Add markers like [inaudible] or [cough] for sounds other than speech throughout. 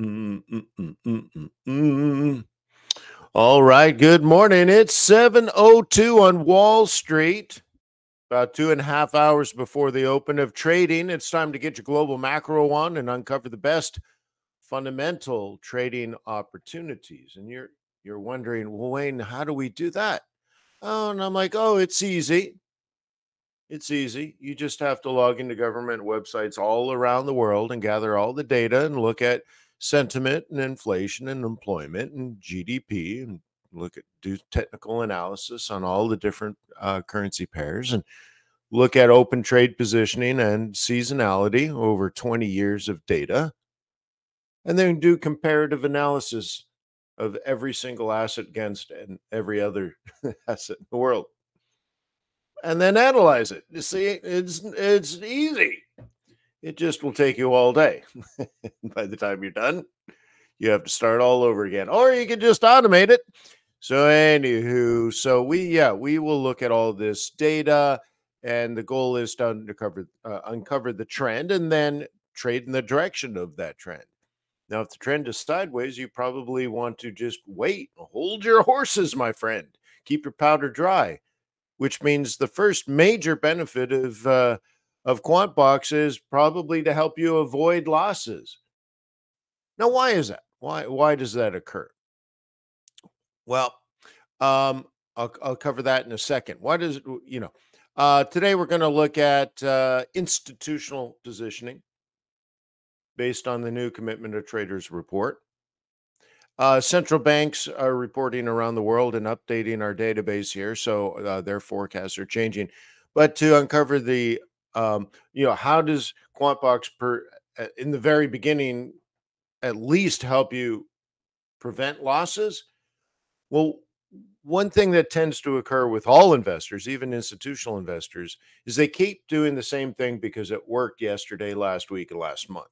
Mm, mm, mm, mm, mm, mm. All right. Good morning. It's 7.02 on Wall Street. About two and a half hours before the open of trading. It's time to get your global macro on and uncover the best fundamental trading opportunities. And you're you're wondering, well, Wayne, how do we do that? Oh, and I'm like, oh, it's easy. It's easy. You just have to log into government websites all around the world and gather all the data and look at sentiment and inflation and employment and GDP and look at do technical analysis on all the different uh, currency pairs and look at open trade positioning and seasonality over 20 years of data. And then do comparative analysis of every single asset against and every other [laughs] asset in the world. And then analyze it you see it's it's easy it just will take you all day. [laughs] By the time you're done, you have to start all over again, or you can just automate it. So, anywho, so we yeah we will look at all this data, and the goal is to uncover uh, uncover the trend, and then trade in the direction of that trend. Now, if the trend is sideways, you probably want to just wait, hold your horses, my friend, keep your powder dry, which means the first major benefit of uh, of QuantBox's probably to help you avoid losses. Now, why is that? Why why does that occur? Well, um, I'll, I'll cover that in a second. Why does you know? Uh, today we're going to look at uh, institutional positioning based on the new commitment of traders report. Uh, central banks are reporting around the world and updating our database here, so uh, their forecasts are changing. But to uncover the um, you know, how does QuantBox per uh, in the very beginning at least help you prevent losses? Well, one thing that tends to occur with all investors, even institutional investors, is they keep doing the same thing because it worked yesterday, last week, and last month.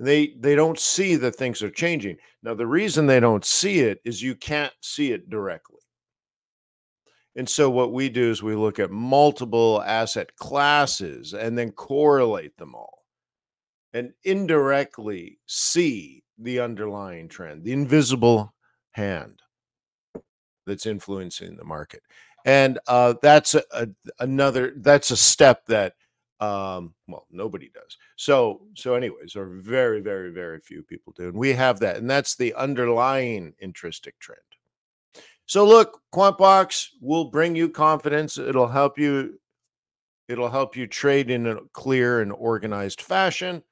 They they don't see that things are changing. Now, the reason they don't see it is you can't see it directly. And so what we do is we look at multiple asset classes and then correlate them all and indirectly see the underlying trend, the invisible hand that's influencing the market. And uh, that's a, a, another that's a step that um well nobody does so so anyways or very very very few people do and we have that and that's the underlying intrinsic trend so look, QuantBox will bring you confidence. It'll help you. It'll help you trade in a clear and organized fashion.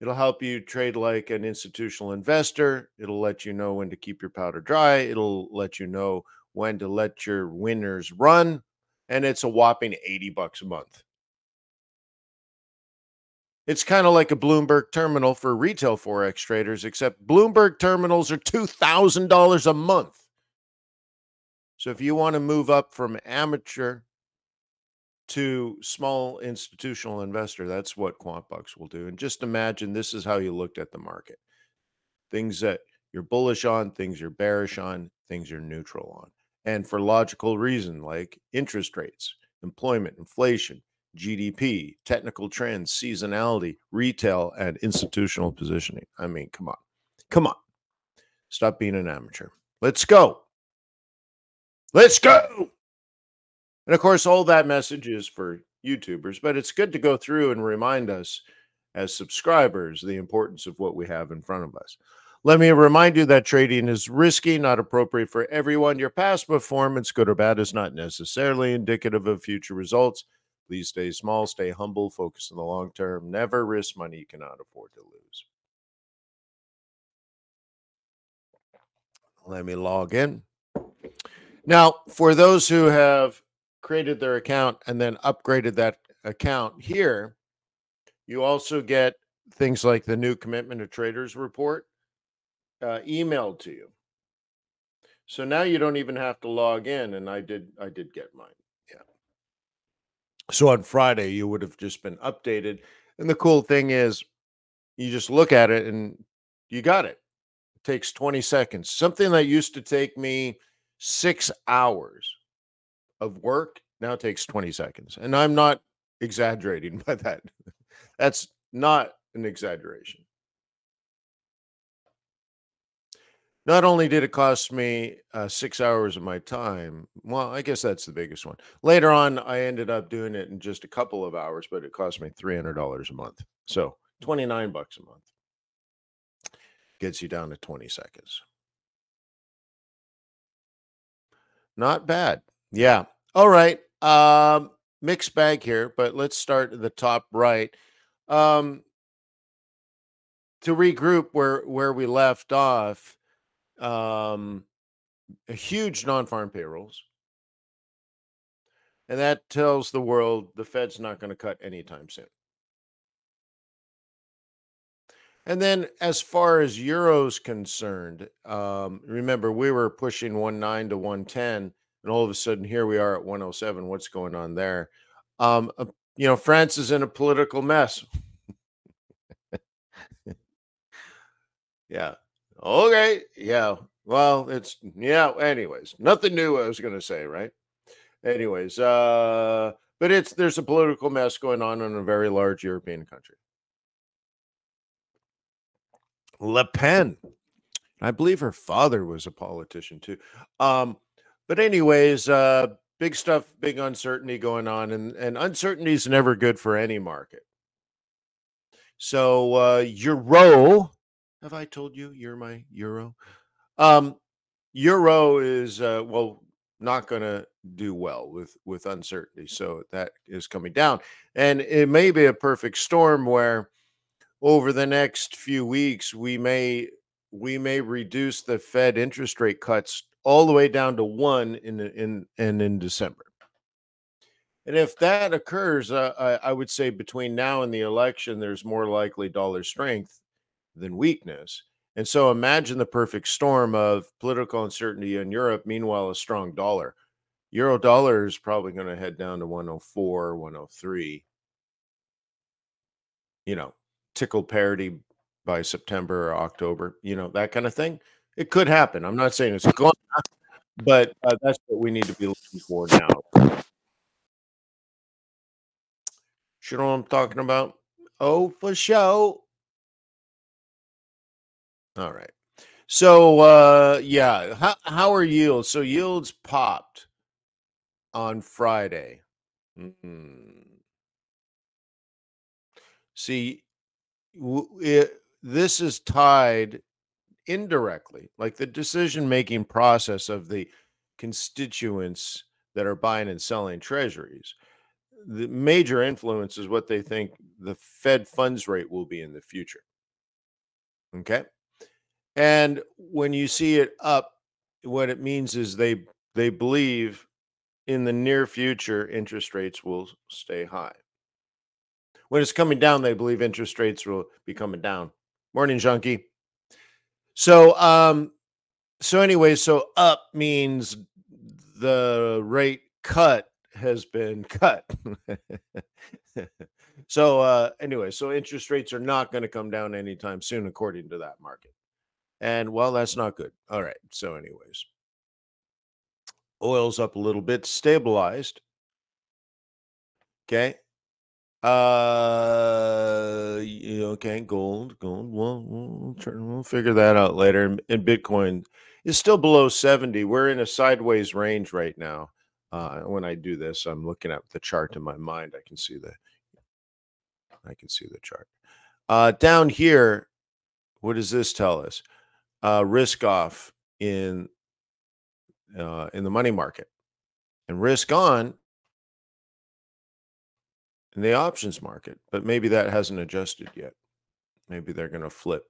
It'll help you trade like an institutional investor. It'll let you know when to keep your powder dry. It'll let you know when to let your winners run. And it's a whopping 80 bucks a month. It's kind of like a Bloomberg terminal for retail Forex traders, except Bloomberg terminals are $2,000 a month. So if you want to move up from amateur to small institutional investor, that's what QuantBox will do. And just imagine this is how you looked at the market. Things that you're bullish on, things you're bearish on, things you're neutral on. And for logical reason like interest rates, employment, inflation, GDP, technical trends, seasonality, retail, and institutional positioning. I mean, come on. Come on. Stop being an amateur. Let's go. Let's go. And of course, all that message is for YouTubers, but it's good to go through and remind us as subscribers the importance of what we have in front of us. Let me remind you that trading is risky, not appropriate for everyone. Your past performance, good or bad, is not necessarily indicative of future results. Please stay small, stay humble, focus on the long term. Never risk money you cannot afford to lose. Let me log in. Now, for those who have created their account and then upgraded that account here, you also get things like the new commitment to traders report uh, emailed to you. So now you don't even have to log in, and I did. I did get mine. Yeah. So on Friday, you would have just been updated, and the cool thing is, you just look at it and you got it. It takes 20 seconds. Something that used to take me six hours of work now takes 20 seconds. And I'm not exaggerating [laughs] by that. That's not an exaggeration. not only did it cost me uh, six hours of my time, well, I guess that's the biggest one. Later on, I ended up doing it in just a couple of hours, but it cost me $300 a month. So 29 bucks a month gets you down to 20 seconds. Not bad. Yeah. All right. Um, mixed bag here, but let's start at the top right. Um, to regroup where where we left off, um, a huge non-farm payrolls, and that tells the world the Fed's not going to cut anytime soon. And then, as far as euros concerned, um, remember we were pushing one nine to one ten, and all of a sudden here we are at one oh seven. What's going on there? Um, uh, you know, France is in a political mess. [laughs] yeah. Okay. Yeah. Well, it's yeah. Anyways, nothing new. I was going to say, right? Anyways, uh, but it's there's a political mess going on in a very large European country. Le Pen. I believe her father was a politician too. Um, but anyways, uh, big stuff, big uncertainty going on, and and uncertainty is never good for any market. So uh, euro, have I told you you're my euro? Um, euro is uh, well not going to do well with with uncertainty, so that is coming down, and it may be a perfect storm where over the next few weeks we may we may reduce the Fed interest rate cuts all the way down to one in in and in December. And if that occurs, uh, I, I would say between now and the election, there's more likely dollar strength than weakness. And so imagine the perfect storm of political uncertainty in Europe, meanwhile, a strong dollar. Euro dollar is probably going to head down to 104, 103. You know, tickle parity by September or October, you know, that kind of thing. It could happen. I'm not saying it's going [laughs] to, but uh, that's what we need to be looking for now. You know what I'm talking about? Oh, for sure. All right. So uh yeah, how how are yields? So yields popped on Friday. Mm-hmm. See, it, this is tied indirectly, like the decision making process of the constituents that are buying and selling treasuries. The major influence is what they think the Fed funds rate will be in the future. Okay. And when you see it up, what it means is they they believe in the near future interest rates will stay high. When it's coming down, they believe interest rates will be coming down. Morning, junkie. So, um, so anyway, so up means the rate cut has been [laughs] cut. so, uh, anyway, so interest rates are not going to come down anytime soon, according to that market. And well, that's not good. All right. So, anyways, oil's up a little bit, stabilized. Okay. Uh, okay, gold, gold. Well, we'll, we'll figure that out later. And, and Bitcoin is still below 70. We're in a sideways range right now. Uh, when I do this, I'm looking at the chart in my mind. I can see the, I can see the chart. Uh, down here, what does this tell us? Uh, risk off in uh, in the money market, and risk on in the options market, but maybe that hasn't adjusted yet. Maybe they're going to flip.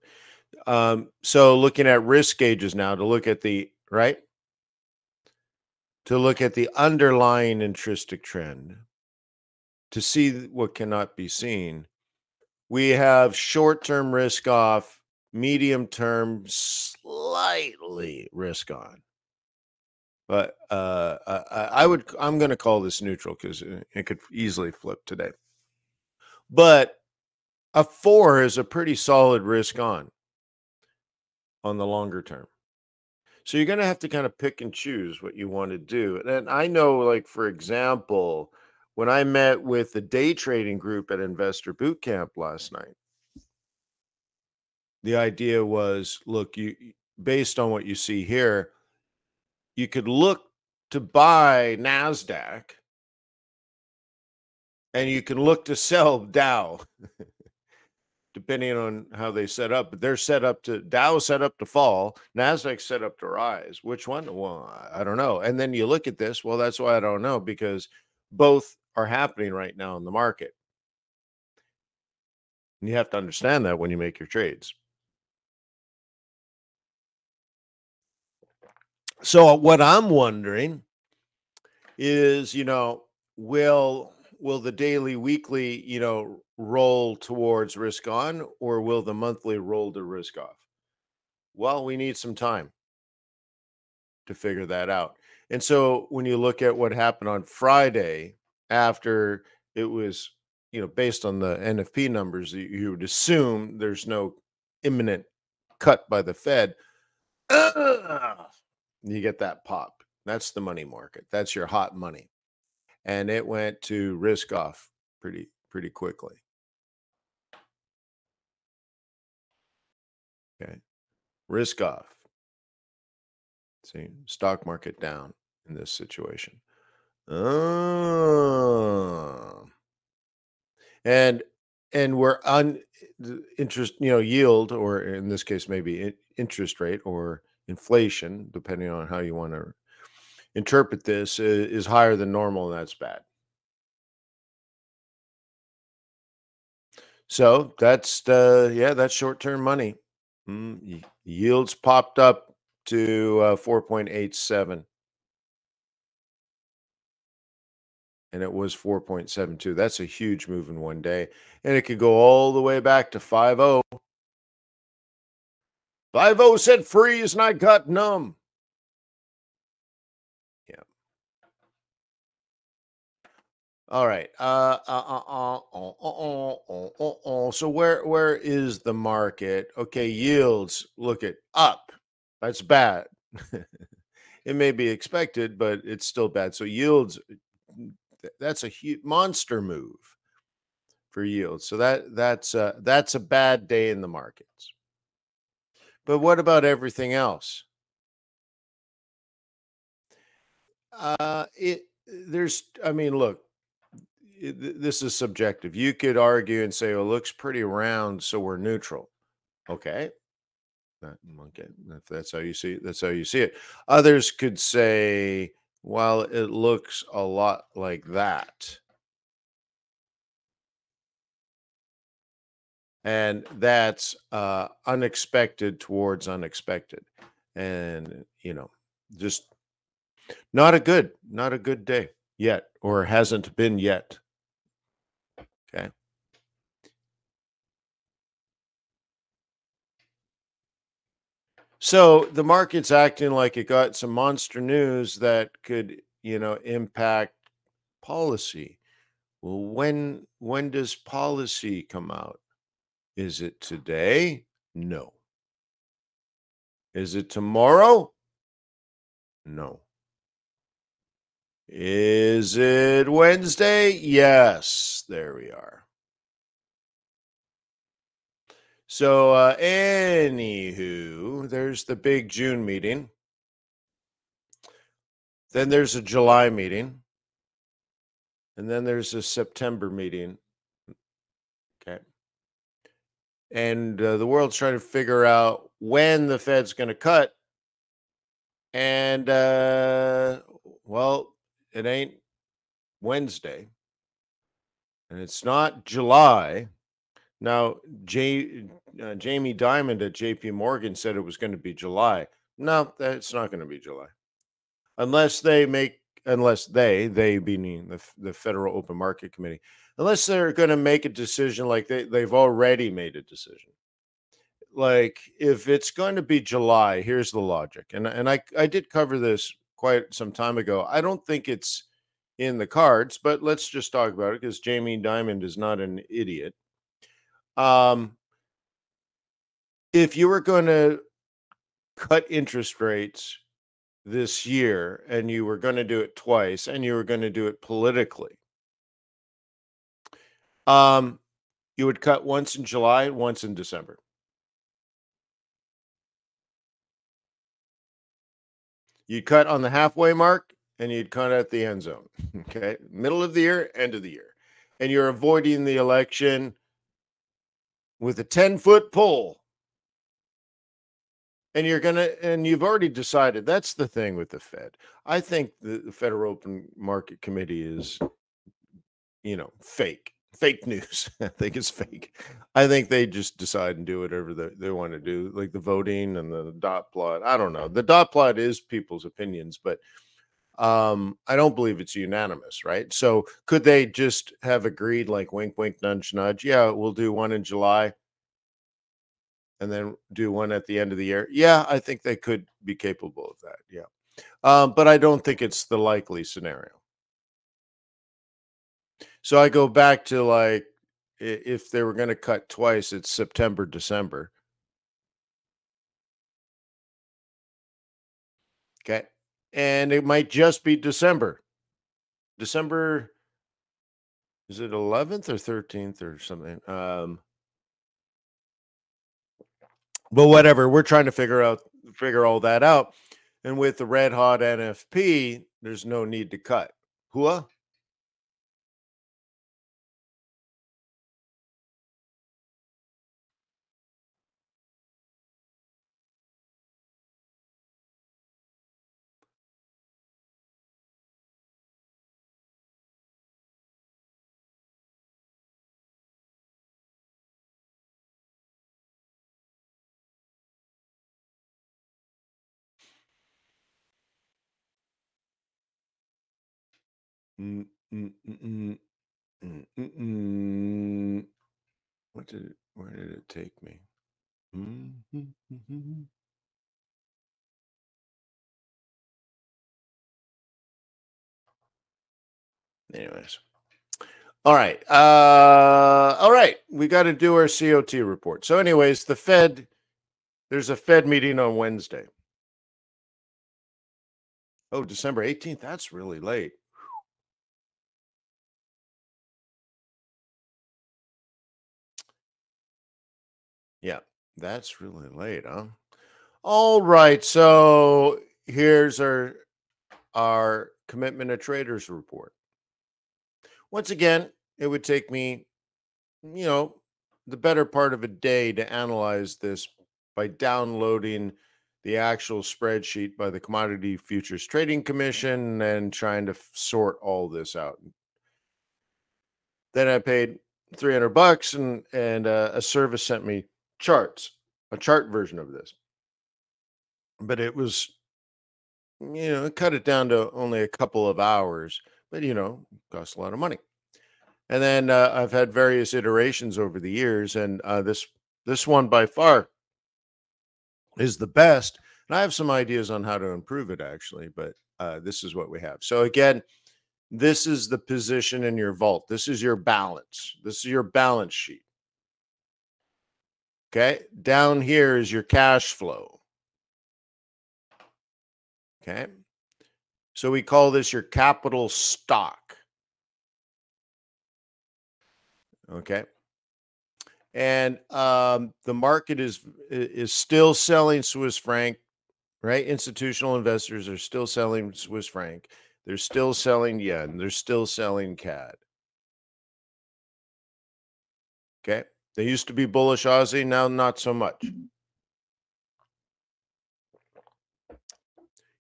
Um, so looking at risk gauges now to look at the right to look at the underlying intrinsic trend to see what cannot be seen. We have short-term risk off, medium term slightly risk on. But uh, I, I would I'm going to call this neutral because it could easily flip today. But a four is a pretty solid risk on on the longer term. So you're going to have to kind of pick and choose what you want to do. And I know, like for example, when I met with the day trading group at Investor Boot Camp last night, the idea was, look, you based on what you see here, you could look to buy NASDAQ and you can look to sell [laughs] Dow, depending on how they set up. But they're set up to Dow set up to fall, Nasdaq set up to rise. Which one? Well, I don't know. And then you look at this. Well, that's why I don't know because both are happening right now in the market. And you have to understand that when you make your trades. So what I'm wondering is, you know, will will the daily weekly you know roll towards risk on or will the monthly roll to risk off? Well we need some time to figure that out. And so when you look at what happened on friday after it was you know based on the nfp numbers you would assume there's no imminent cut by the fed you get that pop that's the money market that's your hot money and it went to risk off pretty pretty quickly. Okay. Risk off. See, stock market down in this situation. Oh. And and we're on interest, you know, yield, or in this case, maybe interest rate or inflation, depending on how you want to interpret this is higher than normal, and that's bad. So that's the yeah, that's short term money. Mm, yields popped up to uh, 4.87. And it was 4.72. That's a huge move in one day. And it could go all the way back to 5.0. 5.0 said freeze and I got numb. All right. Uh, uh, uh, uh, uh, uh, uh, uh, So where where is the market? Okay, yields look at up. That's bad. it may be expected, but it's still bad. So yields, that's a huge monster move for yields. So that that's uh, that's a bad day in the markets. But what about everything else? Uh, it there's. I mean, look this is subjective. You could argue and say, "Well, it looks pretty round, so we're neutral." Okay, that, okay, if that's how you see it, that's how you see it. Others could say, "Well, it looks a lot like that," and that's uh, unexpected towards unexpected, and you know, just not a good, not a good day yet, or hasn't been yet. Okay. So the market's acting like it got some monster news that could, you know, impact policy. Well, when when does policy come out? Is it today? No. Is it tomorrow? No. Is it Wednesday? Yes, there we are. So, uh, anywho, there's the big June meeting. Then there's a July meeting. And then there's a September meeting. Okay. And uh, the world's trying to figure out when the Fed's going to cut. And, uh, well, it ain't Wednesday, and it's not July. Now, J, uh, Jamie Dimon at J.P. Morgan said it was going to be July. No, that's not going to be July, unless they make unless they they being the the Federal Open Market Committee, unless they're going to make a decision like they they've already made a decision. Like if it's going to be July, here's the logic, and and I I did cover this quite some time ago. I don't think it's in the cards, but let's just talk about it because Jamie Dimon is not an idiot. Um, if you were going to cut interest rates this year and you were going to do it twice and you were going to do it politically, um, you would cut once in July, once in December. You'd cut on the halfway mark and you'd cut at the end zone. [laughs] Okay. Middle of the year, end of the year. And you're avoiding the election with a 10 foot pole. And you're going to, and you've already decided that's the thing with the Fed. I think the, the Federal Open Market Committee is, you know, fake fake [laughs] news. I think it's fake. I think they just decide and do whatever they, they want to do, like the voting and the dot plot. I don't know. The dot plot is people's opinions, but um, I don't believe it's unanimous, right? So could they just have agreed, like wink, wink, nudge, nudge? Yeah, we'll do one in July and then do one at the end of the year. Yeah, I think they could be capable of that. Yeah. Um, but I don't think it's the likely scenario. So I go back to like if they were going to cut twice, it's September, December. Okay. And it might just be December. December is it 11th or 13th or something? Um but whatever, we're trying to figure out figure all that out. And with the red hot NFP, there's no need to cut. Hua? Mm, mm, mm. What did it, where did it take me? Mm, mm, mm, mm. Anyways. All right. Uh, all right. We got to do our COT report. So, anyways, the Fed, there's a Fed meeting on Wednesday. Oh, December 18th. That's really late. Yeah, that's really late, huh? All right. So here's our our commitment to traders report. Once again, it would take me, you know, the better part of a day to analyze this by downloading the actual spreadsheet by the Commodity Futures Trading Commission and trying to sort all this out. Then I paid 300 bucks and and uh, a service sent me charts, a chart version of this. But it was, you know, cut it down to only a couple of hours, but you know, cost a lot of money. And then uh, I've had various iterations over the years, and uh, this this one by far is the best. And I have some ideas on how to improve it actually, but uh, this is what we have. So again, this is the position in your vault. This is your balance. This is your balance sheet. Okay. Down here is your cash flow. Okay. So we call this your capital stock. Okay. And um, the market is is still selling Swiss franc, right? Institutional investors are still selling Swiss franc. They're still selling yen. They're still selling CAD. Okay. They used to be bullish Aussie, now not so much. Mm-hmm.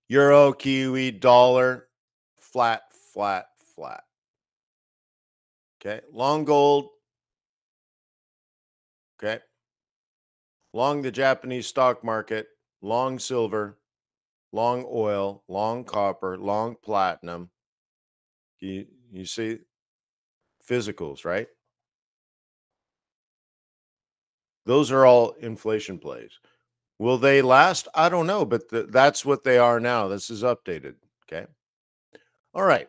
Euro, Kiwi, dollar, flat, flat, flat. Okay. Long gold. Okay. Long the Japanese stock market, long silver, long oil, long copper, long platinum. You, you see physicals, right? Those are all inflation plays. Will they last? I don't know, but th- that's what they are now. This is updated. Okay. All right.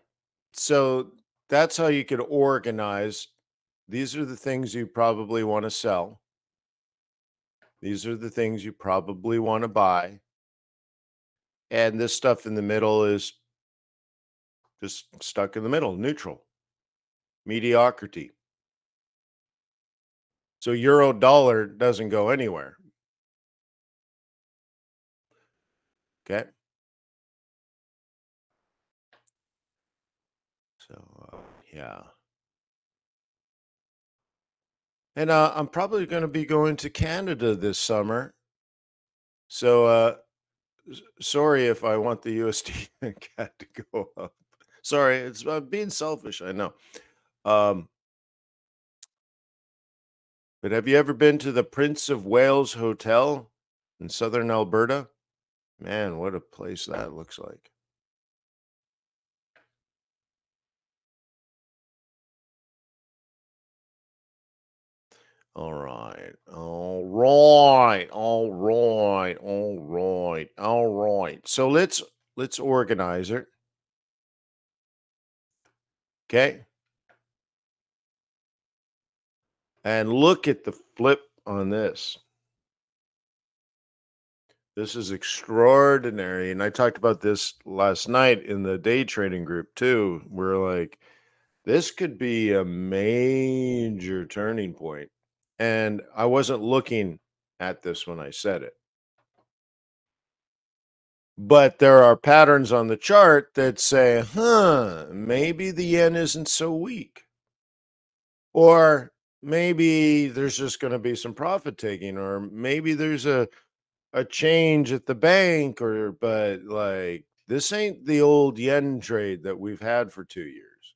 So that's how you could organize. These are the things you probably want to sell. These are the things you probably want to buy. And this stuff in the middle is just stuck in the middle, neutral, mediocrity. So euro dollar doesn't go anywhere. Okay. So, uh, yeah. And uh, I'm probably going to be going to Canada this summer. So, uh, sorry if I want the USD [laughs] cat to go up. Sorry, it's about being selfish. I know. Um, but have you ever been to the Prince of Wales Hotel in southern Alberta? Man, what a place that looks like. All right. All right. All right. All right. All right. So let's let's organize it. Okay. And look at the flip on this. This is extraordinary. And I talked about this last night in the day trading group too. We're like, this could be a major turning point. And I wasn't looking at this when I said it. But there are patterns on the chart that say, huh, maybe the yen isn't so weak. Or maybe there's just going to be some profit taking, or maybe there's a a change at the bank, or but like this ain't the old yen trade that we've had for two years.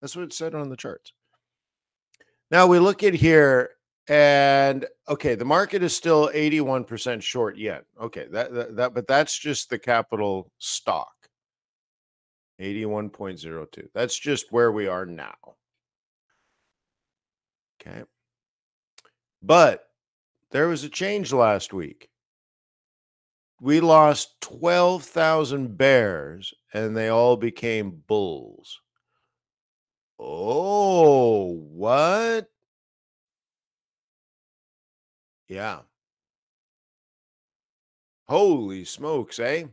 That's what it said on the charts. Now we look at here and okay, the market is still 81% short yet. Okay, that, that, that but that's just the capital stock. 81.02. That's just where we are now. Okay. But there was a change last week. We lost 12,000 bears and they all became bulls. Oh, what? Yeah. Holy smokes, eh?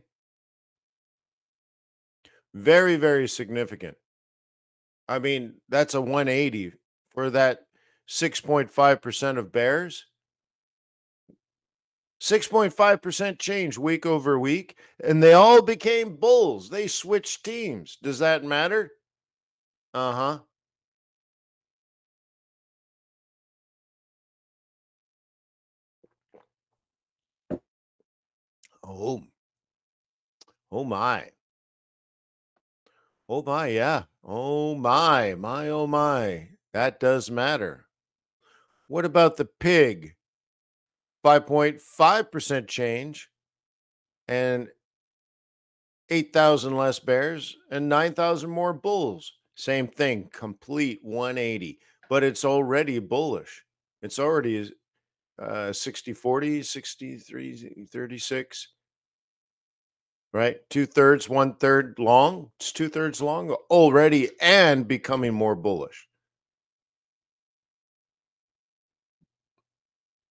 Very, very significant. I mean, that's a 180 for that 6.5% of bears. 6.5% change week over week, and they all became bulls. They switched teams. Does that matter? Uh huh. Oh, oh my. Oh my, yeah. Oh my, my, oh my. That does matter. What about the pig? 5.5% change and 8,000 less bears and 9,000 more bulls. Same thing, complete 180, but it's already bullish. It's already uh, 60 40, 63 36 right? Two thirds, one third long. It's two thirds long already and becoming more bullish.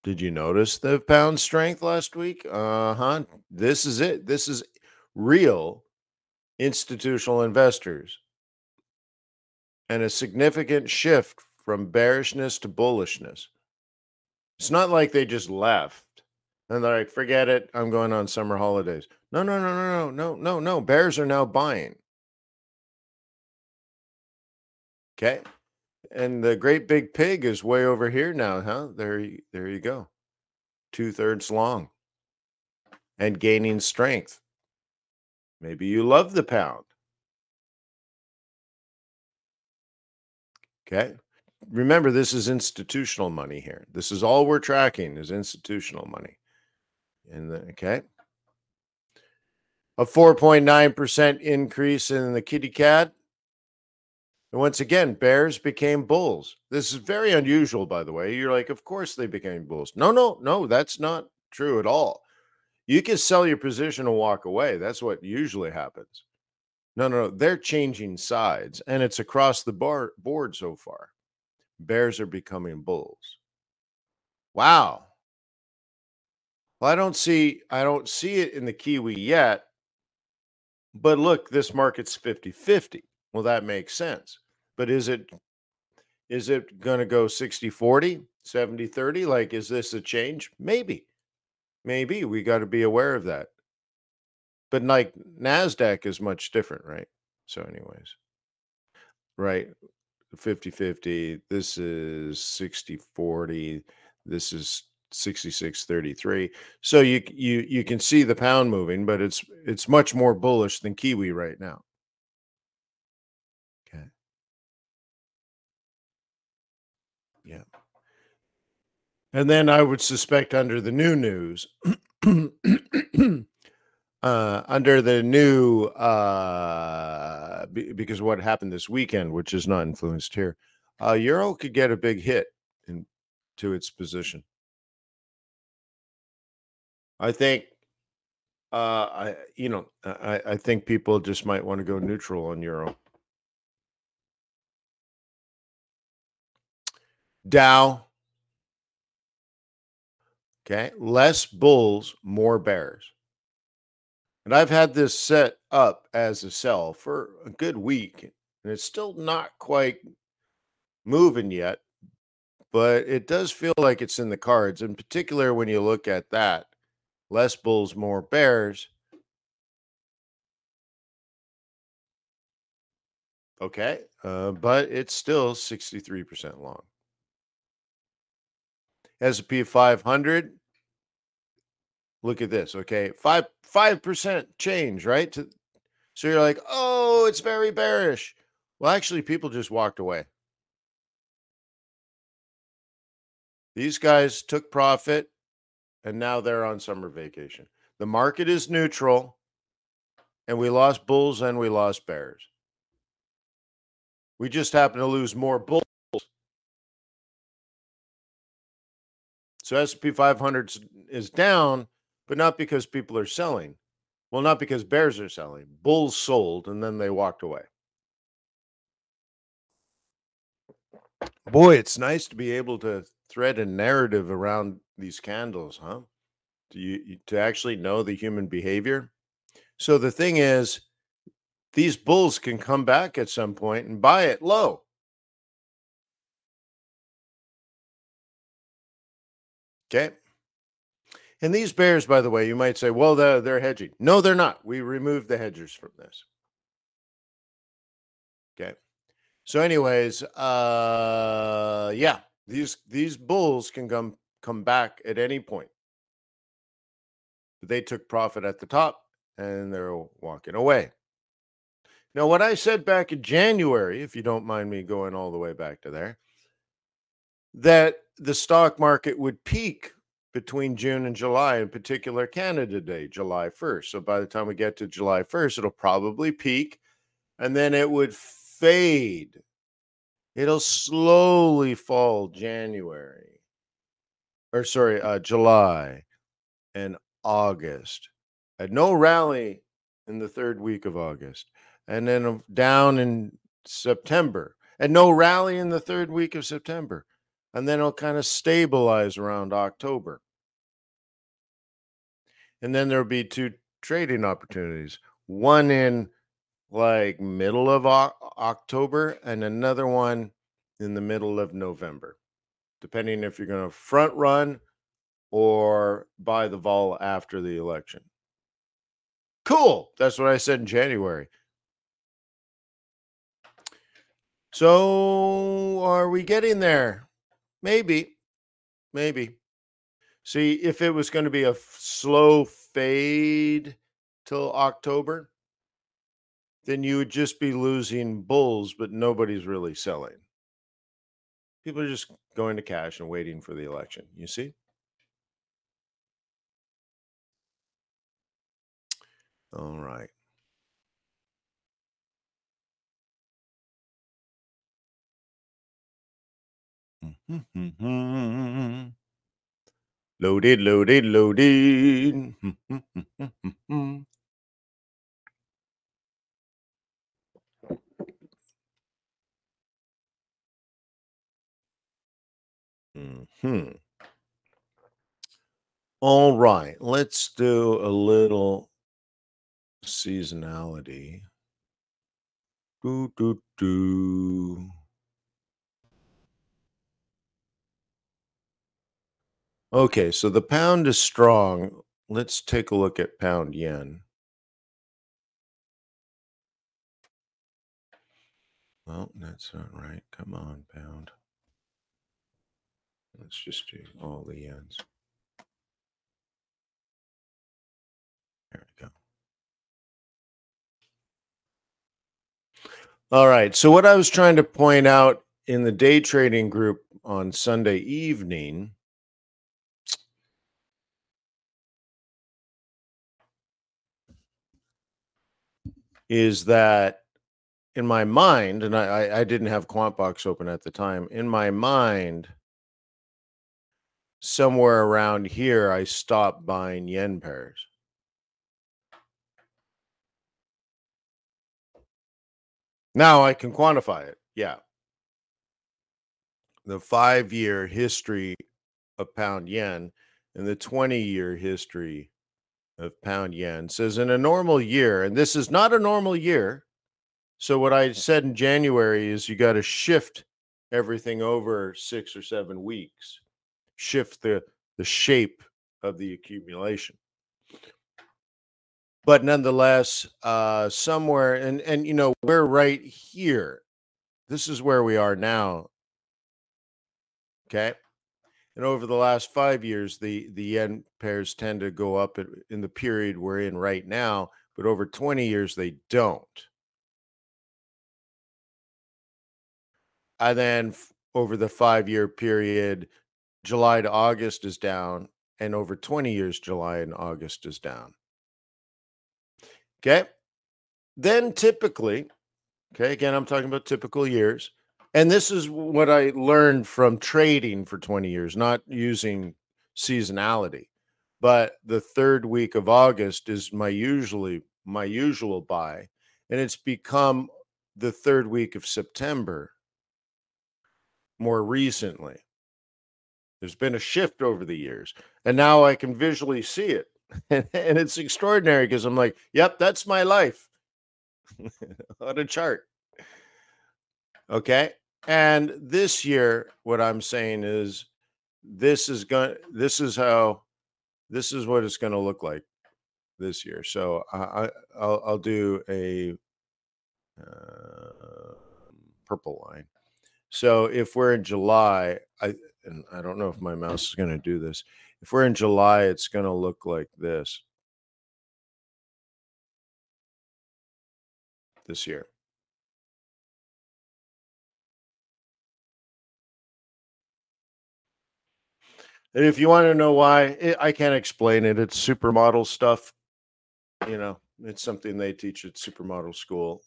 Did you notice the pound strength last week? Uh huh. This is it. This is real institutional investors and a significant shift from bearishness to bullishness. It's not like they just left and they're like, forget it. I'm going on summer holidays. No, no, no, no, no, no, no, no. Bears are now buying. Okay. And the great big pig is way over here now, huh? There, there you go. Two thirds long and gaining strength. Maybe you love the pound. Okay. Remember, this is institutional money here. This is all we're tracking is institutional money. And okay. A 4.9% increase in the kitty cat. And once again, bears became bulls. This is very unusual, by the way. You're like, of course they became bulls. No, no, no, that's not true at all. You can sell your position and walk away. That's what usually happens. No, no, no. They're changing sides, and it's across the bar- board so far. Bears are becoming bulls. Wow. Well, I don't see I don't see it in the Kiwi yet. But look, this market's 50-50. Well, that makes sense. But is it is it going to go 60-40, 70-30? Like is this a change? Maybe. Maybe we got to be aware of that. But like Nasdaq is much different, right? So anyways. Right. 50 50. This is 60 40. This is 66 33. So you you you can see the pound moving, but it's it's much more bullish than Kiwi right now. And then I would suspect under the new news, [clears throat] uh, under the new, uh, because what happened this weekend, which is not influenced here, uh, Euro could get a big hit into its position. I think, uh, I you know, I, I think people just might want to go neutral on Euro. Dow Okay. Less bulls, more bears. And I've had this set up as a sell for a good week, and it's still not quite moving yet, but it does feel like it's in the cards. In particular, when you look at that less bulls, more bears. Okay. Uh, but it's still 63% long. S&P 500 look at this okay 5 5% change right to, so you're like oh it's very bearish. Well actually people just walked away. These guys took profit and now they're on summer vacation. The market is neutral and we lost bulls and we lost bears. We just happen to lose more bulls So S&P 500 is down, but not because people are selling. Well, not because bears are selling. Bulls sold and then they walked away. Boy, it's nice to be able to thread a narrative around these candles, huh? Do you to actually know the human behavior? So the thing is, these bulls can come back at some point and buy it low. Okay. And these bears, by the way, you might say, well, they're, they're hedging. No, they're not. We removed the hedgers from this. Okay. So, anyways, uh yeah, these these bulls can come come back at any point. They took profit at the top and they're walking away. Now, what I said back in January, if you don't mind me going all the way back to there, that the stock market would peak between June and July, in particular Canada Day, July 1st. So by the time we get to July 1st, it'll probably peak and then it would fade. It'll slowly fall January, or sorry, uh, July and August. Had no rally in the third week of August, and then down in September, and no rally in the third week of September and then it'll kind of stabilize around October. And then there'll be two trading opportunities one in like middle of October and another one in the middle of November, depending if you're going to front run or buy the vol after the election. Cool. That's what I said in January. So, are we getting there? Maybe, maybe. See, if it was going to be a slow fade till October, then you would just be losing bulls, but nobody's really selling. People are just going to cash and waiting for the election. You see? All right. Loaded, loaded, loaded. hmm All right, let's do a little seasonality. Do, do, do. Okay, so the pound is strong. Let's take a look at pound yen. Well, that's not right. Come on, pound. Let's just do all the yens. There we go. All right. So, what I was trying to point out in the day trading group on Sunday evening is that in my mind, and I, I didn't have QuantBox open at the time, in my mind, somewhere around here, I stopped buying yen pairs. Now I can quantify it. Yeah. The five year history of pound yen and the 20 year history of pound yen says in a normal year, and this is not a normal year. So, what I said in January is you got to shift everything over six or seven weeks, shift the, the shape of the accumulation. But nonetheless, uh, somewhere, and, and, you know, we're right here. This is where we are now. Okay. And over the last five years, the the yen pairs tend to go up in the period we're in right now, but over 20 years they don't. And then over the five year period, July to August is down, and over 20 years, July and August is down. Okay. Then typically, okay, again, I'm talking about typical years. And this is what I learned from trading for 20 years, not using seasonality. But the third week of August is my usually my usual buy, and it's become the third week of September more recently. There's been a shift over the years, and now I can visually see it. [laughs] and it's extraordinary because I'm like, yep, that's my life [laughs] on a chart. Okay. And this year, what I'm saying is this is going this is how this is what it's going to look like this year. So I, I'll, I'll do a uh, purple line. So if we're in July, I and I don't know if my mouse is going to do this. If we're in July, it's going to look like this this year. And if you want to know why, it, I can't explain it. It's supermodel stuff. You know, it's something they teach at supermodel school.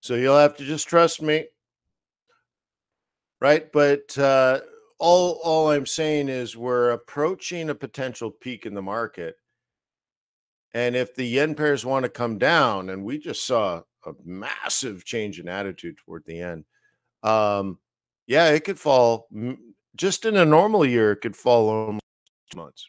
So you'll have to just trust me. Right? But uh, all all I'm saying is we're approaching a potential peak in the market. And if the yen pairs want to come down, and we just saw a massive change in attitude toward the end, um, yeah, it could fall just in a normal year, it could fall almost two months.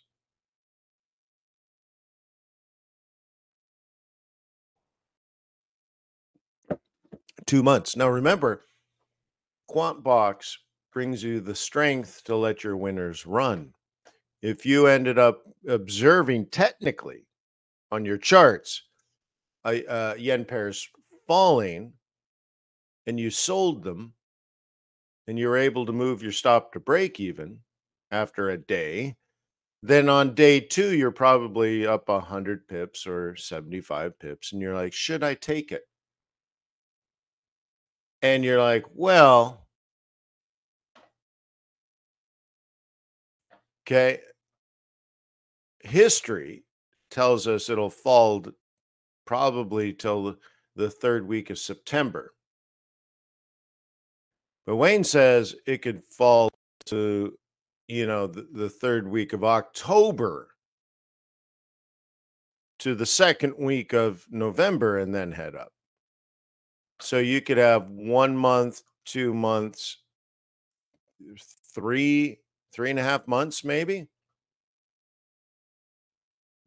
Two months. Now remember, QuantBox brings you the strength to let your winners run. If you ended up observing technically on your charts, uh, uh, yen pairs falling, and you sold them, and you're able to move your stop to break even after a day, then on day two, you're probably up 100 pips or 75 pips. And you're like, should I take it? And you're like, well, okay. History tells us it'll fall probably till the third week of September. But Wayne says it could fall to, you know, the, the third week of October to the second week of November and then head up. So you could have one month, two months, three, three and a half months, maybe.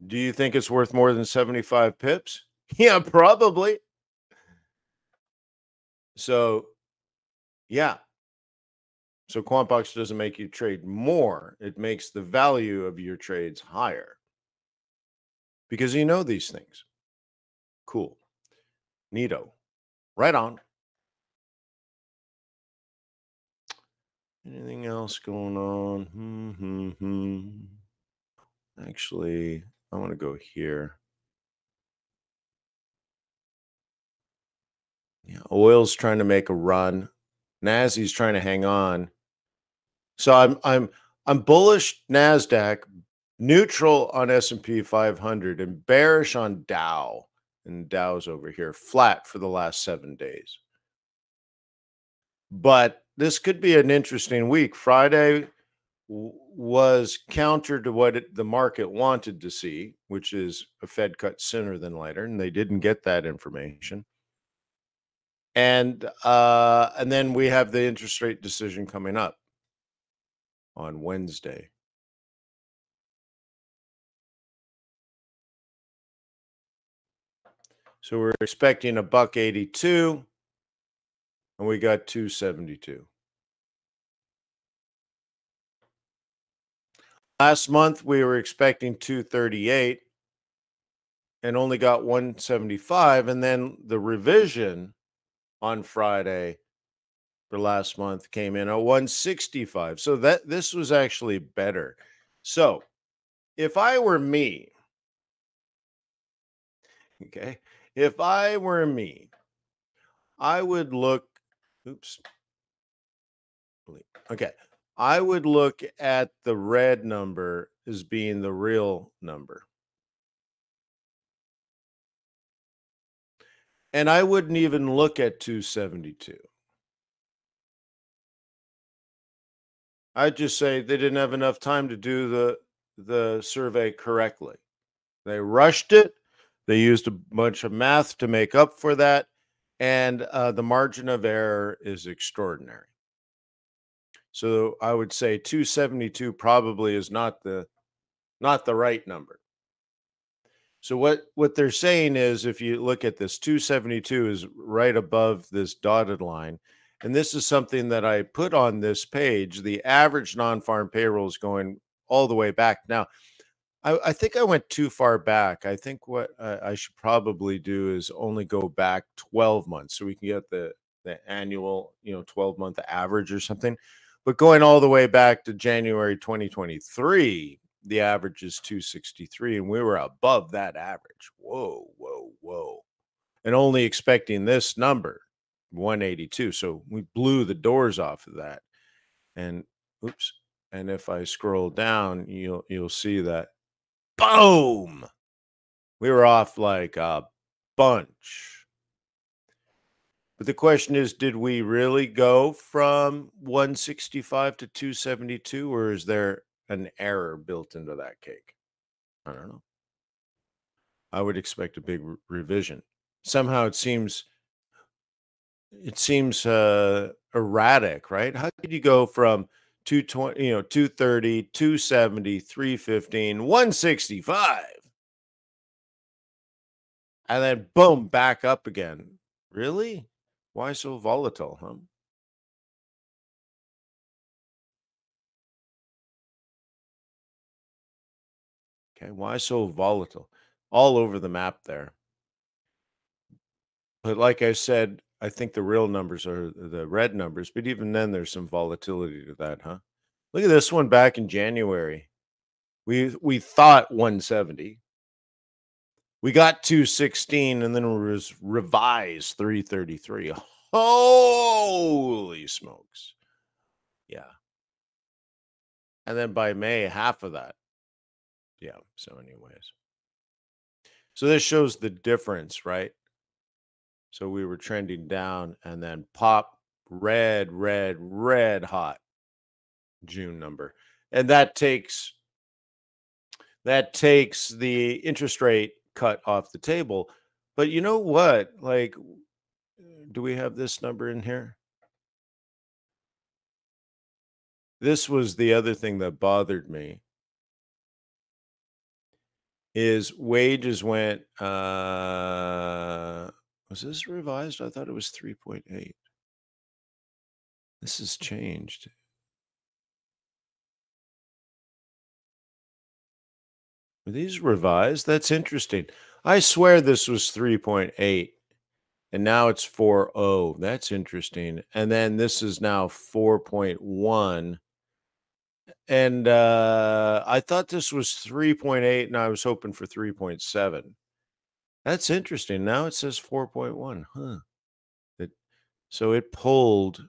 Do you think it's worth more than 75 pips? [laughs] Yeah, probably. So yeah. So Quantbox doesn't make you trade more, it makes the value of your trades higher because you know these things. Cool. Neato. Right on. Anything else going on? Hmm. Actually, I want to go here. Yeah, oil's trying to make a run. Nasy's trying to hang on. So I'm I'm I'm bullish Nasdaq, neutral on S&P 500 and bearish on Dow. And Dow's over here flat for the last 7 days. But this could be an interesting week. Friday was counter to what it, the market wanted to see, which is a Fed cut sooner than later, and they didn't get that information and uh, and then we have the interest rate decision coming up on Wednesday. So we're expecting a buck 82 and we got 272. Last month we were expecting 238 and only got 175 and then the revision on Friday for last month came in at 165. So that this was actually better. So if I were me, okay, if I were me, I would look, oops. Okay. I would look at the red number as being the real number. And I wouldn't even look at 272. I'd just say they didn't have enough time to do the the survey correctly. They rushed it. They used a bunch of math to make up for that, and uh, the margin of error is extraordinary. So I would say 272 probably is not the not the right number. So what what they're saying is if you look at this 272 is right above this dotted line and this is something that I put on this page the average non-farm payroll is going all the way back. Now I, I think I went too far back. I think what I, I should probably do is only go back 12 months so we can get the the annual you know 12 month average or something. But going all the way back to January 2023 the average is 263 and we were above that average. Whoa whoa whoa. And only expecting this number 182 so we blew the doors off of that. And oops and if i scroll down you'll you'll see that boom! We were off like a bunch. But the question is did we really go from 165 to 272 or is there an error built into that cake. I don't know. I would expect a big re- revision. Somehow it seems it seems uh erratic, right? How could you go from 220, you know, 230, 270, 315, 165 and then boom back up again. Really? Why so volatile, huh? Okay, why so volatile? All over the map there. But like I said, I think the real numbers are the red numbers, but even then there's some volatility to that, huh? Look at this one back in January. We we thought 170. We got 216 and then it was revised 333. Holy smokes. Yeah. And then by May, half of that yeah. So, anyways, so this shows the difference, right? So we were trending down and then pop red, red, red hot June number. And that takes that takes the interest rate cut off the table. But you know what? Like do we have this number in here? This was the other thing that bothered me is wages went uh was this revised? I thought it was 3.8. This has changed. Were these revised? That's interesting. I swear this was 3.8 and now it's 4.0. That's interesting. And then this is now 4.1. And uh, I thought this was 3.8, and I was hoping for 3.7. That's interesting. Now it says 4.1. Huh. It, so it pulled,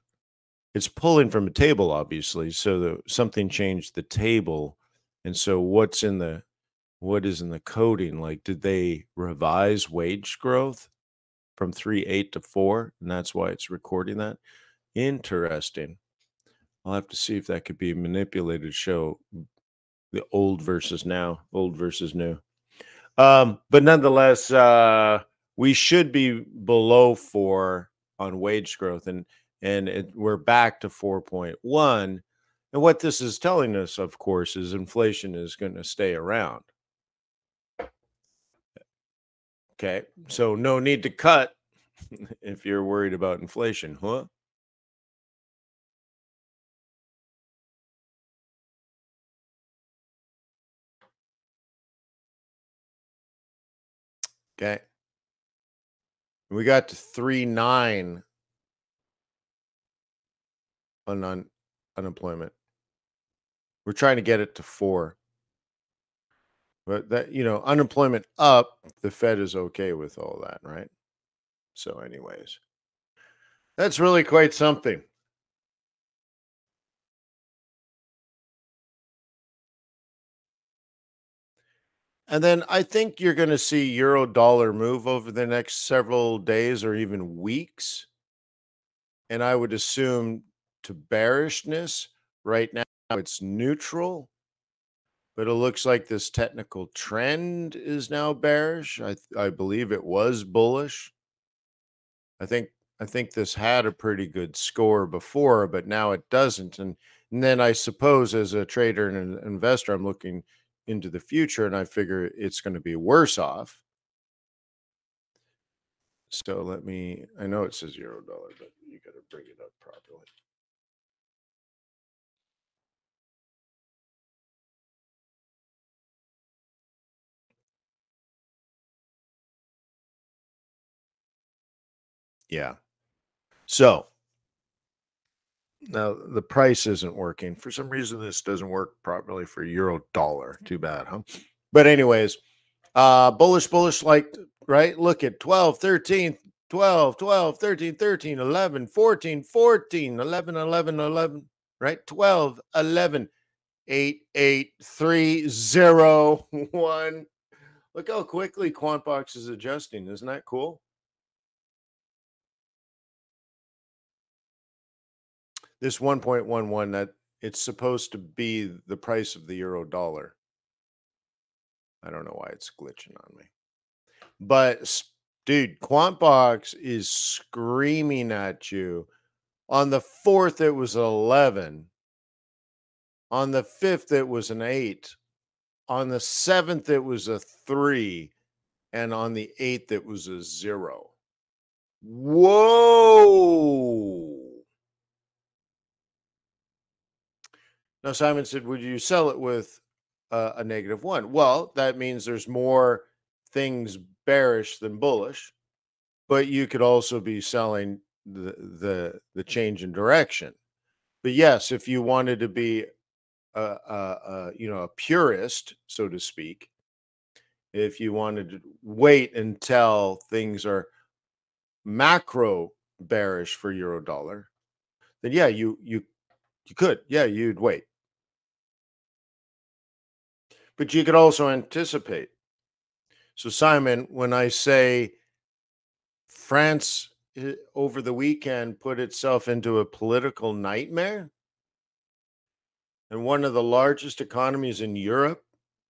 it's pulling from a table, obviously. So the, something changed the table. And so what's in the, what is in the coding? Like, did they revise wage growth? from 3 8 to 4 and that's why it's recording that interesting i'll have to see if that could be manipulated show the old versus now old versus new um but nonetheless uh we should be below 4 on wage growth and and it, we're back to 4.1 and what this is telling us of course is inflation is going to stay around Okay. So no need to cut [laughs] if you're worried about inflation, huh? Okay. We got to three nine on un- unemployment. We're trying to get it to four. But that, you know, unemployment up, the Fed is okay with all that, right? So, anyways, that's really quite something. And then I think you're going to see euro dollar move over the next several days or even weeks. And I would assume to bearishness. Right now, it's neutral but it looks like this technical trend is now bearish. I I believe it was bullish. I think I think this had a pretty good score before, but now it doesn't. And, and then I suppose as a trader and an investor, I'm looking into the future and I figure it's going to be worse off. So let me, I know it says euro dollar, but you got to bring it up properly. Yeah. So now the price isn't working. For some reason, this doesn't work properly for euro dollar. Too bad, huh? But, anyways, uh, bullish, bullish, like, right? Look at 12, 13, 12, 12, 13, 13, 11, 14, 14, 11, 11, 11, right? 12, 11, 8, 8, 3, 0, [laughs] 1. Look how quickly Quantbox is adjusting. Isn't that cool? This 1.11 that it's supposed to be the price of the euro dollar. I don't know why it's glitching on me. But dude, Quantbox is screaming at you. On the 4th it was 11. On the 5th it was an 8. On the 7th it was a 3 and on the 8th it was a 0. Whoa! Now, Simon said, Would you sell it with uh, a negative one? Well, that means there's more things bearish than bullish, but you could also be selling the, the, the change in direction. But yes, if you wanted to be a, a, a you know a purist, so to speak, if you wanted to wait until things are macro bearish for euro dollar, then yeah, you you you could. Yeah, you'd wait but you could also anticipate. So, Simon, when I say France eh, over the weekend put itself into a political nightmare, and one of the largest economies in Europe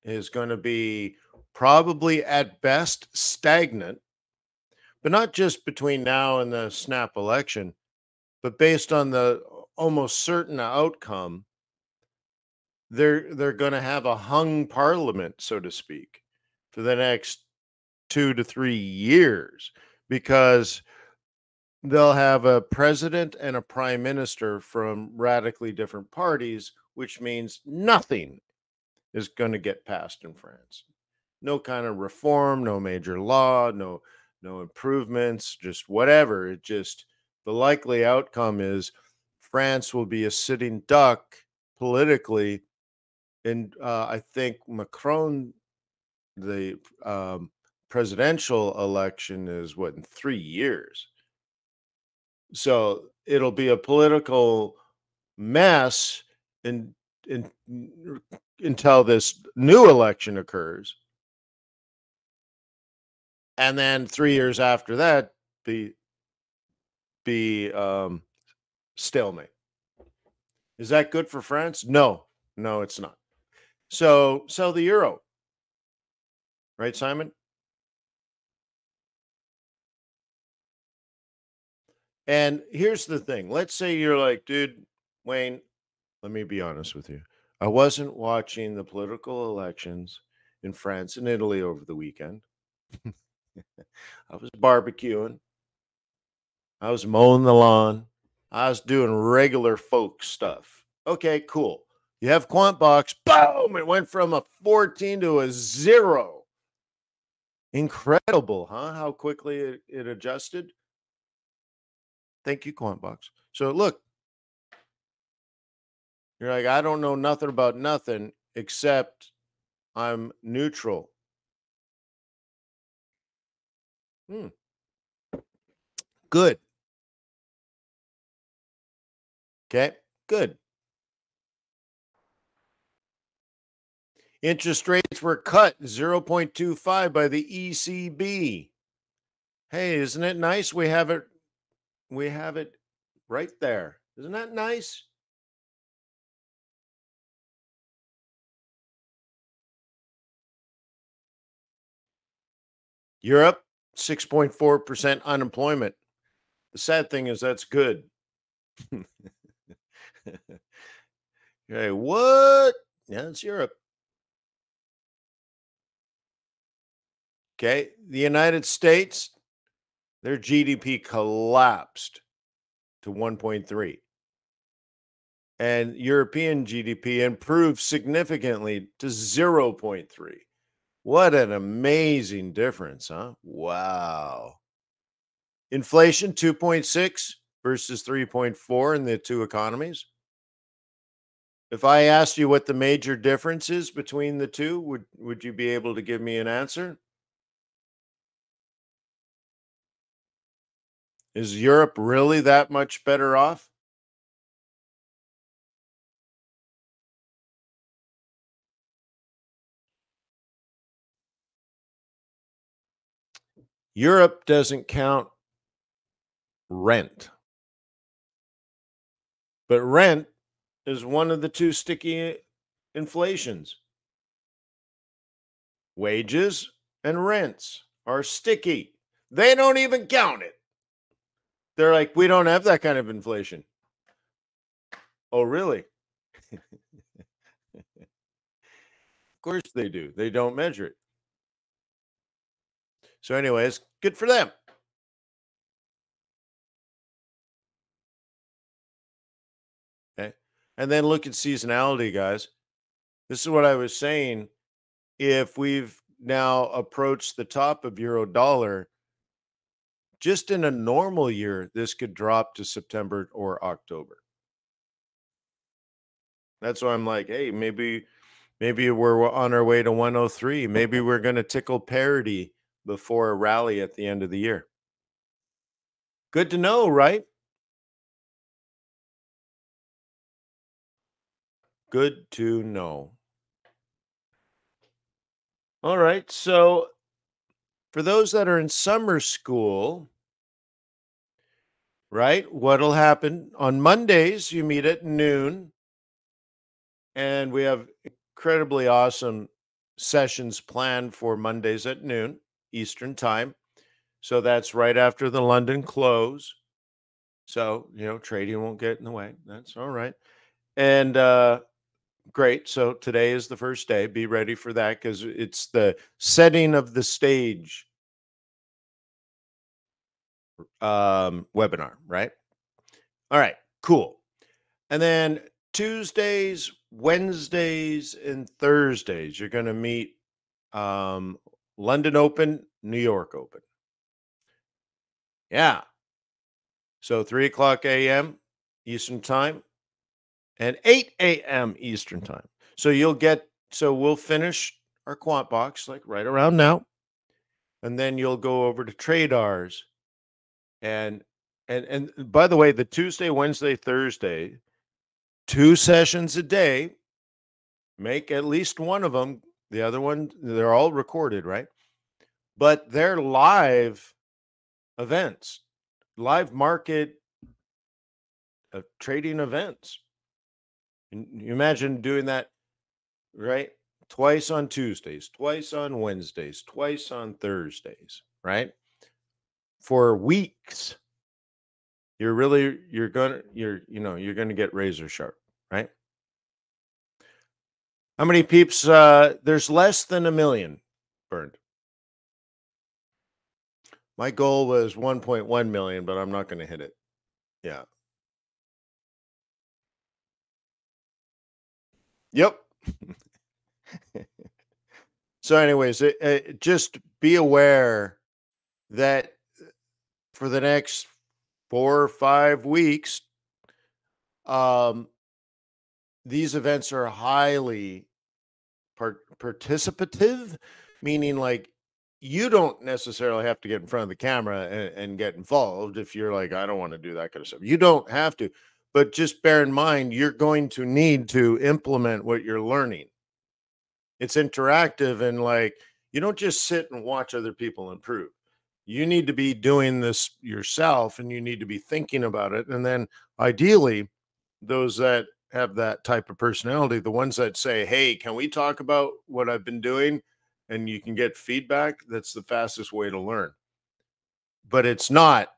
is going to be probably at best stagnant, but not just between now and the snap election, but based on the almost certain outcome they're they're going to have a hung parliament, so to speak, for the next two to three years because they'll have a president and a prime minister from radically different parties, which means nothing is going to get passed in France. No kind of reform, no major law, no no improvements, just whatever. It just the likely outcome is France will be a sitting duck politically. And uh, I think Macron, the um, presidential election is what in three years. So it'll be a political mess in, in, until this new election occurs. And then three years after that, be be um, stalemate. Is that good for France? No, no, it's not. So sell the euro. Right, Simon? And here's the thing. Let's say you're like, dude, Wayne, let me be honest with you. I wasn't watching the political elections in France and Italy over the weekend. [laughs] I was barbecuing. I was mowing the lawn. I was doing regular folk stuff. Okay, cool. You have Quantbox, boom, it went from a 14 to a zero. Incredible, huh? How quickly it, it adjusted. Thank you, Quantbox. So look, you're like, I don't know nothing about nothing except I'm neutral. Hmm. Good. Okay, good. Interest rates were cut 0.25 by the ECB. Hey, isn't it nice? We have it we have it right there. Isn't that nice? Europe, 6.4% unemployment. The sad thing is that's good. [laughs] okay, what? Yeah, it's Europe. Okay, the United States, their GDP collapsed to 1.3. And European GDP improved significantly to 0.3. What an amazing difference, huh? Wow. Inflation 2.6 versus 3.4 in the two economies. If I asked you what the major difference is between the two, would would you be able to give me an answer? Is Europe really that much better off? Europe doesn't count rent. But rent is one of the two sticky inflations. Wages and rents are sticky. They don't even count it. They're like, we don't have that kind of inflation. Oh, really? of course they do. They don't measure it. So, anyways, good for them. Okay. And then look at seasonality, guys. This is what I was saying. If we've now approached the top of euro dollar, just in a normal year, this could drop to September or October. That's why I'm like, hey, maybe maybe we're on our way to 103. Maybe we're going to tickle parity before a rally at the end of the year. Good to know, right? Good to know. All right. So, for those that are in summer school, right? What'll happen on Mondays? You meet at noon, and we have incredibly awesome sessions planned for Mondays at noon Eastern time. So that's right after the London close. So, you know, trading won't get in the way. That's all right. And uh great. So today is the first day. Be ready for that because it's the setting of the stage um, webinar, right? All right, cool. And then Tuesdays, Wednesdays, and Thursdays, you're going to meet um, London Open, New York Open. Yeah. So 3 o'clock a.m. Eastern Time and 8 a.m. Eastern Time. So you'll get, so we'll finish our quant box like right around now. And then you'll go over to Tradars. And and and by the way, the Tuesday, Wednesday, Thursday, two sessions a day. Make at least one of them. The other one, they're all recorded, right? But they're live events, live market uh, trading events. And you imagine doing that, right? Twice on Tuesdays, twice on Wednesdays, twice on Thursdays, right? For weeks. You're really you're gonna you're you know you're gonna get razor sharp, right? How many peeps? Uh, there's less than a million burned. My goal was 1.1 million, but I'm not going to hit it. Yeah. Yep. [laughs] so, anyways, it, it, just be aware that for the next four or five weeks, um, these events are highly part- participative, meaning like you don't necessarily have to get in front of the camera and, and get involved if you're like, I don't want to do that kind of stuff. You don't have to but just bear in mind you're going to need to implement what you're learning it's interactive and like you don't just sit and watch other people improve you need to be doing this yourself and you need to be thinking about it and then ideally those that have that type of personality the ones that say hey can we talk about what i've been doing and you can get feedback that's the fastest way to learn but it's not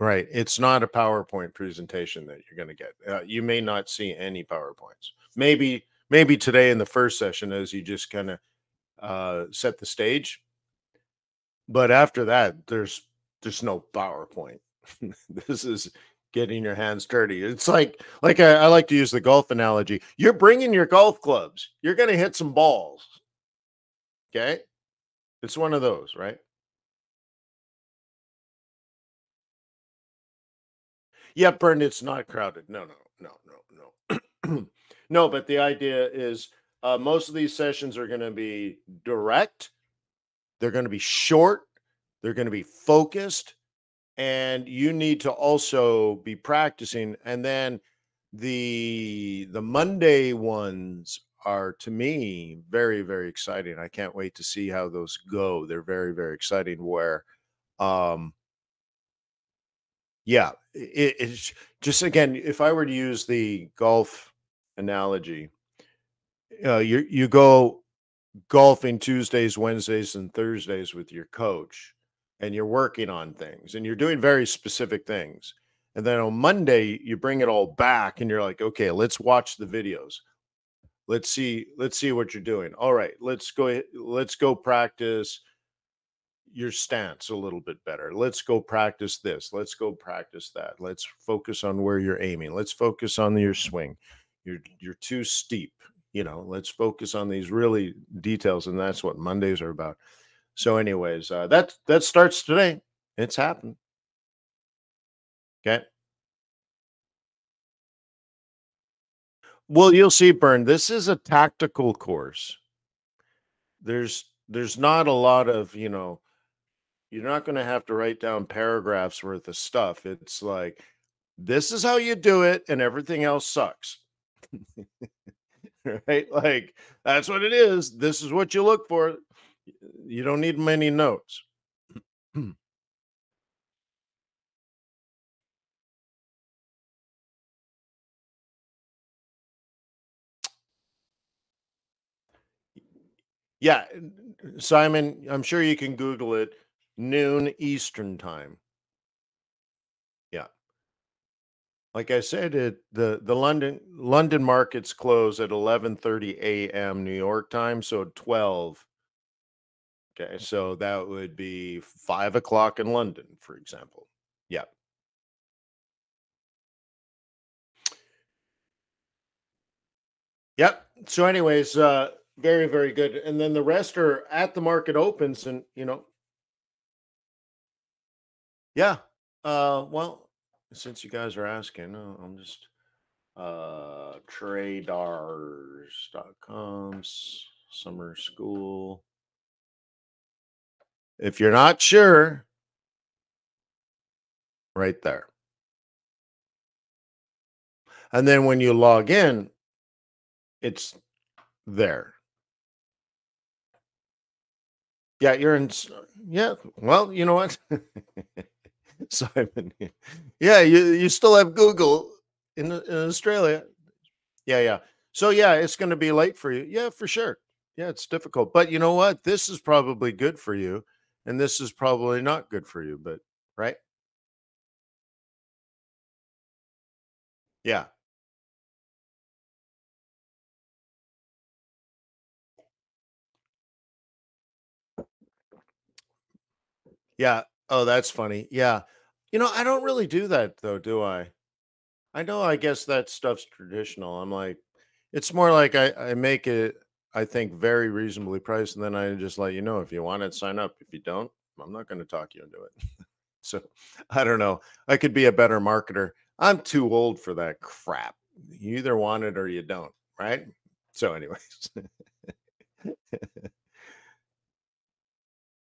Right. It's not a PowerPoint presentation that you're going to get. Uh, you may not see any PowerPoints. Maybe maybe today in the first session as you just kind of uh, set the stage. But after that, there's there's no PowerPoint. [laughs] this is getting your hands dirty. It's like like I, I like to use the golf analogy. You're bringing your golf clubs. You're going to hit some balls. Okay, it's one of those, right? Yeah, Bern, it's not crowded. No, no, no, no, no. [clears throat] no, but the idea is uh, most of these sessions are going to be direct, they're going to be short, they're going to be focused, and you need to also be practicing. And then the the Monday ones are to me very very exciting. I can't wait to see how those go. They're very very exciting where um yeah, it, it's just again, if I were to use the golf analogy, uh, you you go golfing Tuesdays, Wednesdays, and Thursdays with your coach, and you're working on things, and you're doing very specific things. And then on Monday, you bring it all back, and you're like, okay, let's watch the videos. Let's see, let's see what you're doing. All right, let's go. Let's go practice your stance a little bit better. Let's go practice this. Let's go practice that. Let's focus on where you're aiming. Let's focus on your swing. You're you're too steep. You know, let's focus on these really details, and that's what Mondays are about. So, anyways, uh, that that starts today. It's happened. Okay. Well, you'll see, Bern. This is a tactical course. There's there's not a lot of you know you're not going to have to write down paragraphs worth of stuff. It's like, this is how you do it, and everything else sucks. [laughs] [laughs] right? Like, that's what it is. This is what you look for. You don't need many notes. [clears throat] yeah, Simon, I'm sure you can Google it noon Eastern time. Yeah. Like I said, it the the London London markets close at 11:30 a.m. New York time, so 12. Okay, so that would be five o'clock in London, for example. Yeah. Yep. So, anyways, uh, very, very good. And then the rest are at the market opens, and you know, Yeah. Uh, well, since you guys are asking, uh, I'm just uh tradars.com summer school. If you're not sure, right there. And then when you log in, it's there. Yeah, you're in. Yeah, well, you know what, [laughs] [laughs] Simon. Yeah, you you still have Google in, in Australia. Yeah, yeah. So yeah, it's going to be late for you. Yeah, for sure. Yeah, it's difficult, but you know what? This is probably good for you, and this is probably not good for you. But right? Yeah. Yeah. Oh, that's funny. Yeah. You know, I don't really do that though, do I? I know I guess that stuff's traditional. I'm like, it's more like I, I make it, I think, very reasonably priced, and then I just let you know if you want it, sign up. If you don't, I'm not going to talk you into it. [laughs] so I don't know. I could be a better marketer. I'm too old for that crap. You either want it or you don't, right? So, anyways. [laughs]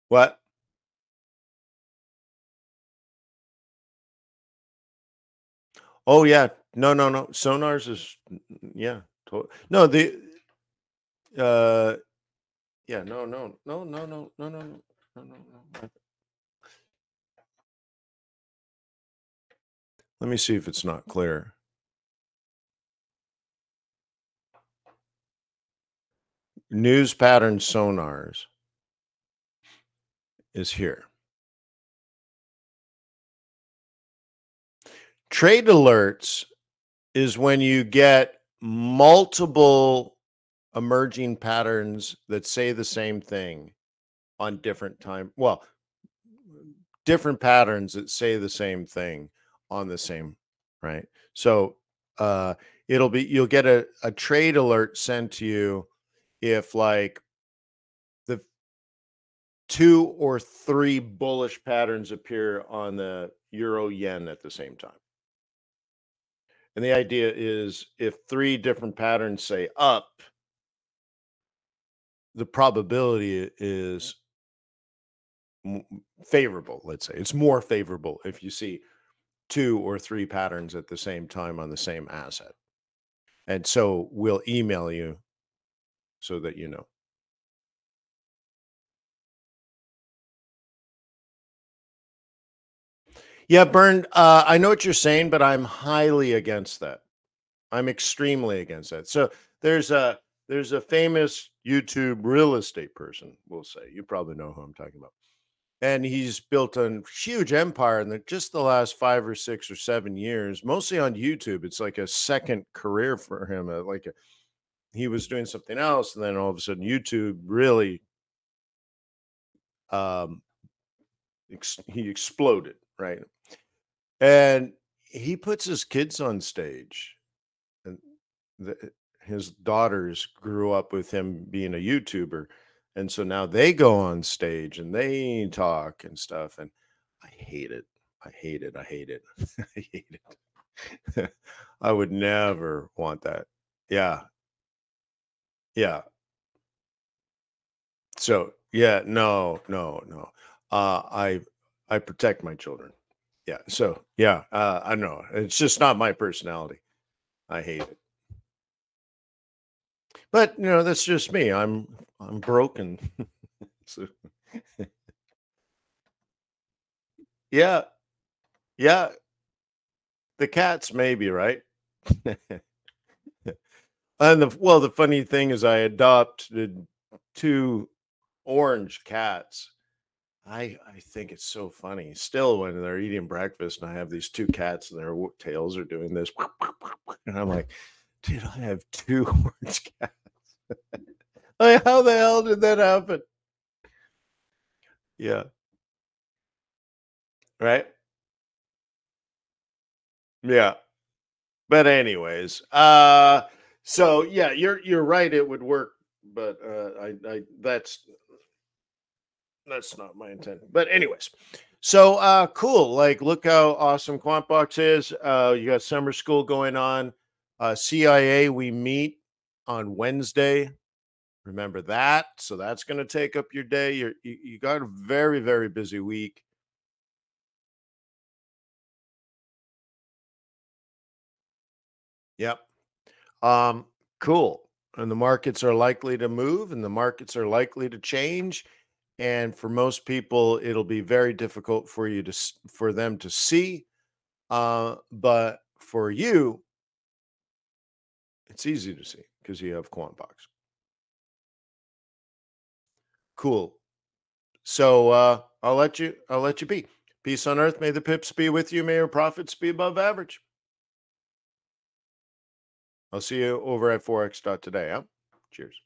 what? Oh yeah. No, no, no. Sonars is yeah. To- no, the uh yeah, no, no, no, no, no, no, no, no, no, no. Let me see if it's not clear. News pattern sonars is here. Trade alerts is when you get multiple emerging patterns that say the same thing on different time. Well, different patterns that say the same thing on the same, right? So uh it'll be you'll get a, a trade alert sent to you if like the two or three bullish patterns appear on the euro yen at the same time. And the idea is if three different patterns say up, the probability is favorable, let's say. It's more favorable if you see two or three patterns at the same time on the same asset. And so we'll email you so that you know. Yeah, Bern, uh, I know what you're saying, but I'm highly against that. I'm extremely against that. So there's a there's a famous YouTube real estate person, we'll say. You probably know who I'm talking about. And he's built a huge empire in the, just the last five or six or seven years, mostly on YouTube. It's like a second career for him. Uh, like a, he was doing something else, and then all of a sudden, YouTube really um, ex- he exploded, right? And he puts his kids on stage, and the, his daughters grew up with him being a YouTuber, and so now they go on stage and they talk and stuff, and I hate it. I hate it. I hate it. [laughs] I hate it. [laughs] I would never want that. Yeah. Yeah. So yeah, no, no, no. Uh, I I protect my children. Yeah. So yeah, uh, I know it's just not my personality. I hate it. But you know, that's just me. I'm I'm broken. [laughs] so, yeah, yeah. The cats, maybe right. [laughs] and the well, the funny thing is, I adopted two orange cats I I think it's so funny. Still, when they're eating breakfast, and I have these two cats, and their tails are doing this, [laughs] and I'm like, dude, I have two [laughs] orange cats. [laughs] like, how the hell did that happen? Yeah. Right. Yeah. But anyways, uh, so yeah, you're you're right. It would work, but uh, I I that's that's not my intent. But anyways, So uh cool. Like look how awesome QuantBox is. Uh you got summer school going on. Uh CIA we meet on Wednesday. Remember that. So that's going to take up your day. You're, you you got a very very busy week. Yep. Um cool. And the markets are likely to move and the markets are likely to change and for most people it'll be very difficult for you to for them to see uh but for you it's easy to see because you have quantbox cool. So uh i'll let you i'll let you be. Peace on earth. May the pips be with you. May your profits be above average. I'll see you over at forex today huh? Cheers